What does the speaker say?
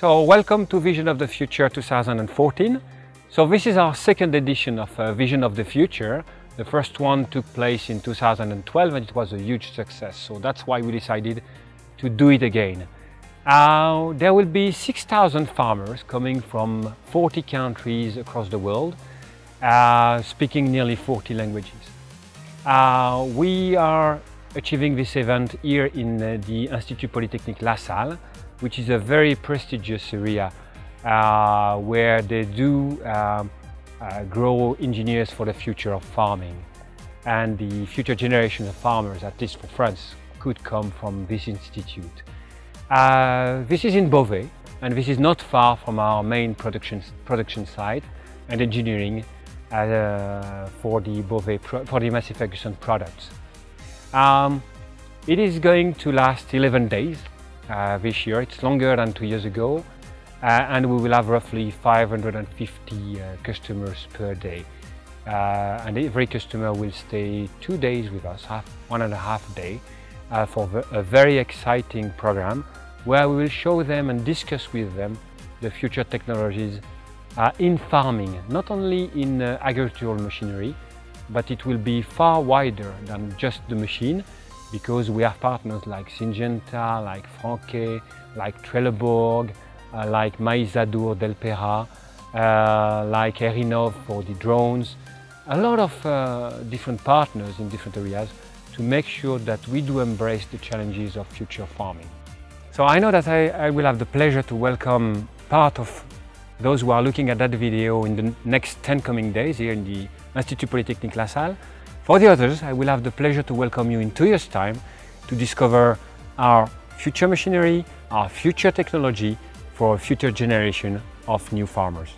So welcome to Vision of the Future 2014. So this is our second edition of uh, Vision of the Future. The first one took place in 2012 and it was a huge success. So that's why we decided to do it again. Uh, there will be 6,000 farmers coming from 40 countries across the world, uh, speaking nearly 40 languages. Uh, we are achieving this event here in uh, the Institut Polytechnique La Salle, which is a very prestigious area uh, where they do um, uh, grow engineers for the future of farming. And the future generation of farmers, at least for France, could come from this institute. Uh, this is in Beauvais, and this is not far from our main production, production site and engineering uh, for the Beauvais, for the Massey Ferguson products. Um, it is going to last 11 days this year. It's longer than two years ago. Uh, and we will have roughly 550 uh, customers per day. Uh, and every customer will stay two days with us, half, one and a half day, uh, for a very exciting program where we will show them and discuss with them the future technologies uh, in farming, not only in uh, agricultural machinery, but it will be far wider than just the machine because we have partners like Syngenta, like Franke, like Trelleborg, uh, like Maïsadour Delpera, uh, like Airinov for the drones, a lot of uh, different partners in different areas to make sure that we do embrace the challenges of future farming. So I know that I, I will have the pleasure to welcome part of those who are looking at that video in the next 10 coming days here in the Institut Polytechnique La Salle. For the others, I will have the pleasure to welcome you in two years' time to discover our future machinery, our future technology for a future generation of new farmers.